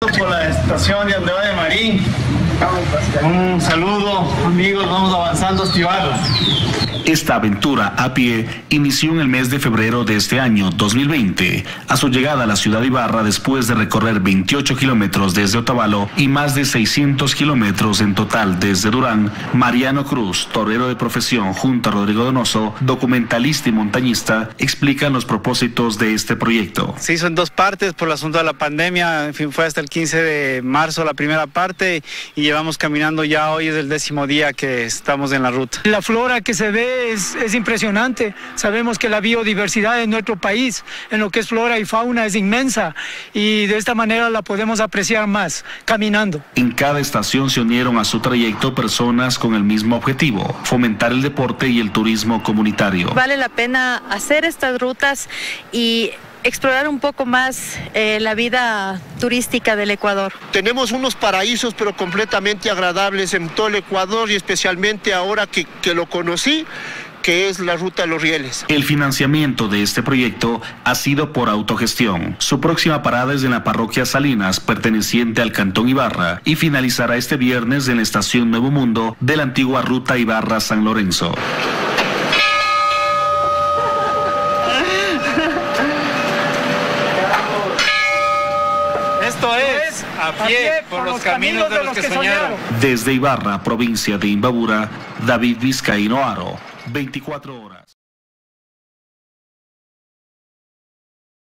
por la estación de Andrea de Marín. Un saludo, amigos, vamos avanzando, Estival. Esta aventura a pie inició en el mes de febrero de este año 2020, a su llegada a la ciudad de Ibarra después de recorrer 28 kilómetros desde Otavalo y más de 600 kilómetros en total desde Durán. Mariano Cruz, torero de profesión junto a Rodrigo Donoso, documentalista y montañista, explican los propósitos de este proyecto. Se hizo en dos partes por el asunto de la pandemia, en fin, fue hasta el 15 de marzo la primera parte y llevamos caminando ya hoy es el décimo día que estamos en la ruta. La flora que se ve es, es, impresionante. Sabemos que la biodiversidad en nuestro país, en lo que es flora y fauna, es inmensa y de esta manera la podemos apreciar más caminando. En cada estación se unieron a su trayecto personas con el mismo objetivo, fomentar el deporte y el turismo comunitario. Vale la pena hacer estas rutas y explorar un poco más eh, la vida turística del Ecuador. Tenemos unos paraísos pero completamente agradables en todo el Ecuador y especialmente ahora que, que lo conocí que es la ruta de los rieles. El financiamiento de este proyecto ha sido por autogestión. Su próxima parada es en la parroquia Salinas, perteneciente al Cantón Ibarra, y finalizará este viernes en la estación Nuevo Mundo de la antigua ruta Ibarra-San Lorenzo. Esto es a pie por los caminos de los que soñaron. Desde Ibarra, provincia de Imbabura, David Vizcaíno Aro, 24 horas.